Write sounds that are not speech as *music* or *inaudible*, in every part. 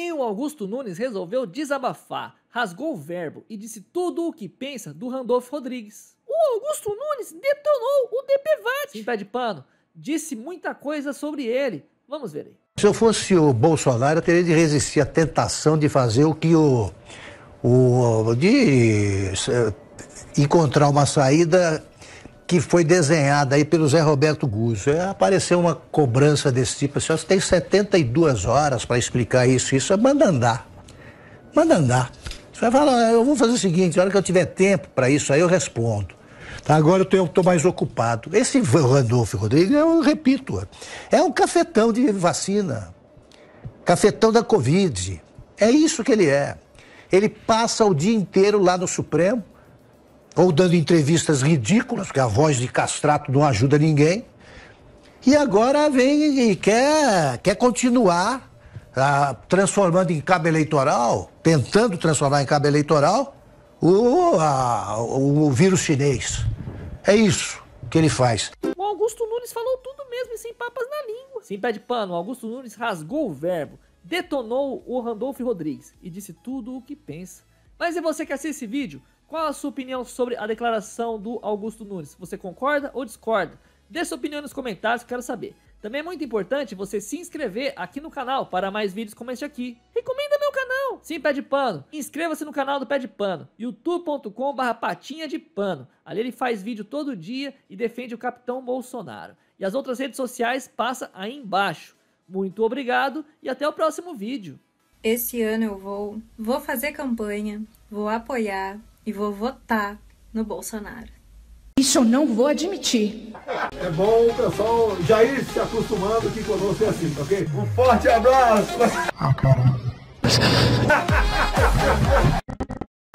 E o Augusto Nunes resolveu desabafar, rasgou o verbo e disse tudo o que pensa do Randolfo Rodrigues. O Augusto Nunes detonou o DPVAT. Sim, pé de pano, disse muita coisa sobre ele. Vamos ver aí. Se eu fosse o Bolsonaro, eu teria de resistir à tentação de fazer o que o. o de eh, encontrar uma saída que foi desenhada aí pelo Zé Roberto Guzzo. É, apareceu uma cobrança desse tipo, assim, você tem 72 horas para explicar isso, isso é manda andar. Manda andar. Você vai falar, eu vou fazer o seguinte, a hora que eu tiver tempo para isso aí eu respondo. Tá, agora eu estou mais ocupado. Esse Randolfo Rodrigues, eu repito, é um cafetão de vacina. Cafetão da Covid. É isso que ele é. Ele passa o dia inteiro lá no Supremo, ou dando entrevistas ridículas, porque a voz de castrato não ajuda ninguém. E agora vem e quer, quer continuar ah, transformando em cabo eleitoral, tentando transformar em cabo eleitoral, o, a, o vírus chinês. É isso que ele faz. O Augusto Nunes falou tudo mesmo e sem papas na língua. Sem pé de pano, o Augusto Nunes rasgou o verbo, detonou o Randolfo Rodrigues e disse tudo o que pensa. Mas e você que assiste esse vídeo? Qual a sua opinião sobre a declaração do Augusto Nunes? Você concorda ou discorda? Deixe sua opinião nos comentários, quero saber. Também é muito importante você se inscrever aqui no canal para mais vídeos como este aqui. Recomenda meu canal! Sim, Pé de Pano. Inscreva-se no canal do Pé de Pano, youtube.com patinha de pano. Ali ele faz vídeo todo dia e defende o Capitão Bolsonaro. E as outras redes sociais passa aí embaixo. Muito obrigado e até o próximo vídeo. Esse ano eu vou, vou fazer campanha, vou apoiar e vou votar no Bolsonaro. Isso eu não vou admitir. É bom o pessoal já ir se acostumando que conosco é assim, ok? Um forte abraço! Ah, *laughs* caramba.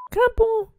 Acabou.